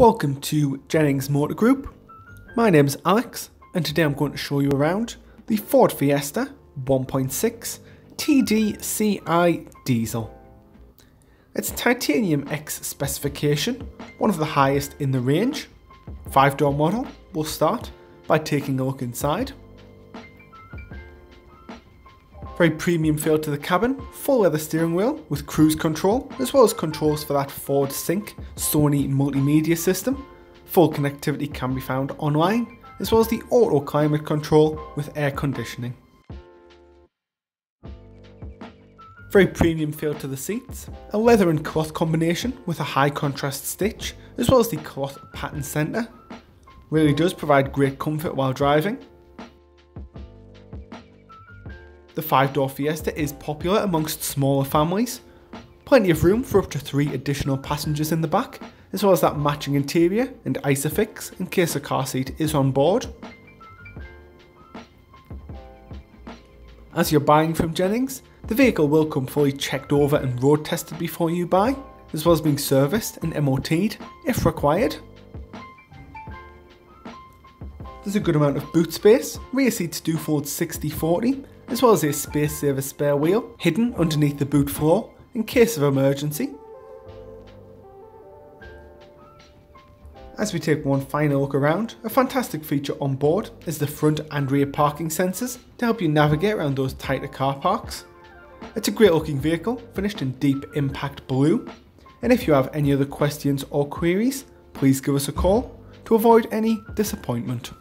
Welcome to Jennings Motor Group. My name is Alex and today I'm going to show you around the Ford Fiesta 1.6 TDCi diesel. Its titanium X specification, one of the highest in the range. 5 door model we'll start by taking a look inside. Very premium feel to the cabin, full leather steering wheel with cruise control, as well as controls for that Ford Sync Sony multimedia system. Full connectivity can be found online, as well as the auto climate control with air conditioning. Very premium feel to the seats, a leather and cloth combination with a high contrast stitch, as well as the cloth pattern centre. Really does provide great comfort while driving. The 5-door Fiesta is popular amongst smaller families. Plenty of room for up to 3 additional passengers in the back, as well as that matching interior and Isofix in case a car seat is on board. As you're buying from Jennings, the vehicle will come fully checked over and road tested before you buy, as well as being serviced and MOT'd if required. There's a good amount of boot space, rear seats do fold 60-40, as well as a space saver spare wheel hidden underneath the boot floor in case of emergency. As we take one final look around, a fantastic feature on board is the front and rear parking sensors to help you navigate around those tighter car parks. It's a great looking vehicle, finished in deep impact blue, and if you have any other questions or queries, please give us a call to avoid any disappointment.